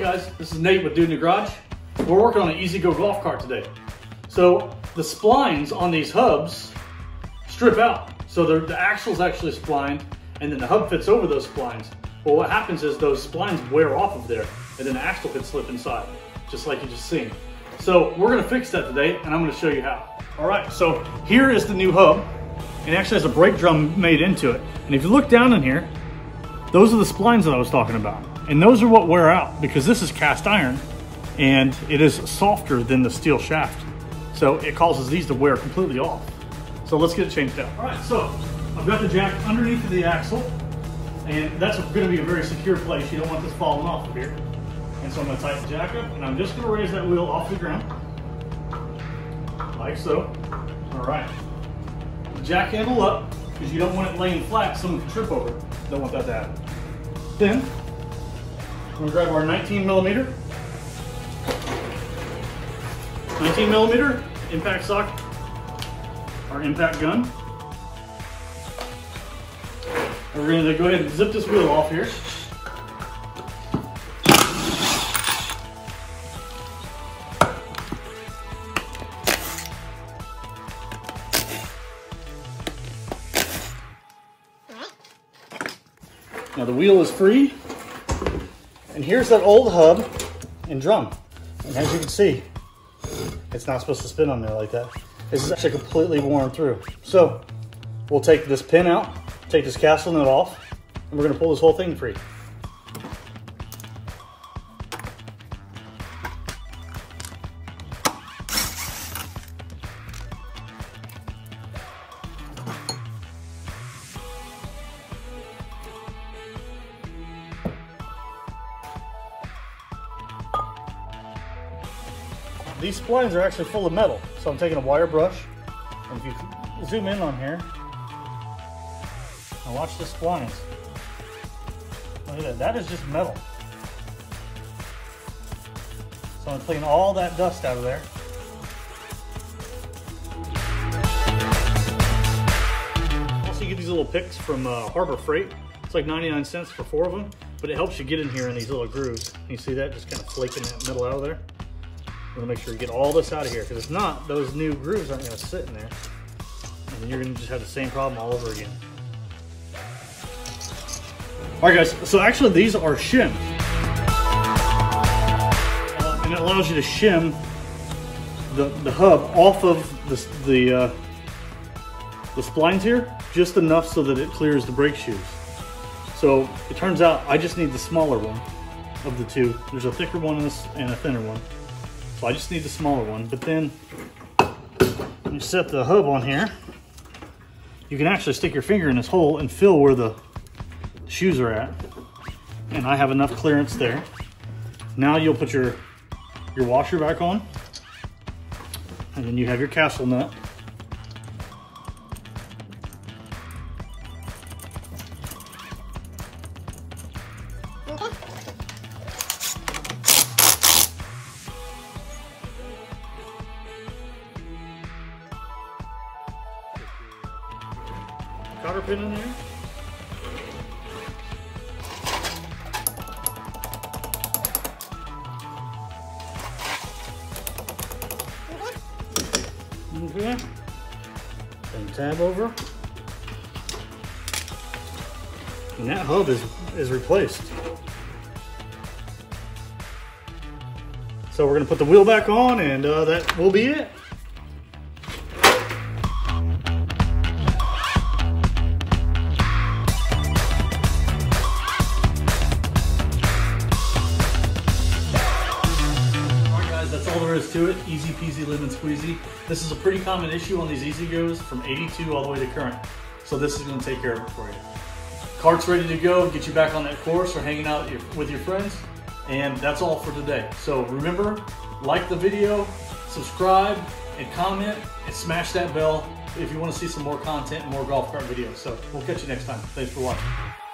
Guys, this is Nate with Dude in the Garage. We're working on an EZGO golf cart today. So the splines on these hubs strip out. So the axle's actually splined and then the hub fits over those splines. Well, what happens is those splines wear off of there and then the axle could slip inside, just like you just seen. So we're gonna fix that today and I'm gonna show you how. All right, so here is the new hub. It actually has a brake drum made into it. And if you look down in here, those are the splines that I was talking about. And those are what wear out because this is cast iron and it is softer than the steel shaft. So it causes these to wear completely off. So let's get it changed out. All right, so I've got the jack underneath of the axle and that's gonna be a very secure place. You don't want this falling off of here. And so I'm gonna tighten the jack up and I'm just gonna raise that wheel off the ground, like so. All right, jack handle up because you don't want it laying flat, someone can trip over. Don't want that to happen. Then we're gonna grab our 19 millimeter, 19 millimeter impact socket, our impact gun. And we're gonna go ahead and zip this wheel off here. Now the wheel is free. And here's that old hub and drum. And as you can see, it's not supposed to spin on there like that. This is actually completely worn through. So we'll take this pin out, take this castle nut off, and we're gonna pull this whole thing free. These splines are actually full of metal. So I'm taking a wire brush, and if you zoom in on here, and watch the splines. Look at that, that is just metal. So I'm clean all that dust out of there. Also you get these little picks from uh, Harbor Freight. It's like 99 cents for four of them, but it helps you get in here in these little grooves. You see that, just kind of flaking that metal out of there. I'm gonna make sure you get all this out of here because if not, those new grooves aren't gonna sit in there. And you're gonna just have the same problem all over again. All right guys, so actually these are shims. Uh, and it allows you to shim the, the hub off of the, the, uh, the splines here just enough so that it clears the brake shoes. So it turns out I just need the smaller one of the two. There's a thicker one and a thinner one. So I just need the smaller one, but then you set the hub on here, you can actually stick your finger in this hole and feel where the shoes are at. And I have enough clearance there. Now you'll put your, your washer back on, and then you have your castle nut. Cotter pin in there. Okay. Then tab over. And that hub is, is replaced. So we're gonna put the wheel back on and uh, that will be it. To it. Easy peasy lemon squeezy. This is a pretty common issue on these EZGOs from 82 all the way to current. So this is gonna take care of it for you. Cart's ready to go, get you back on that course or hanging out with your friends. And that's all for today. So remember, like the video, subscribe, and comment, and smash that bell if you wanna see some more content and more golf cart videos. So we'll catch you next time. Thanks for watching.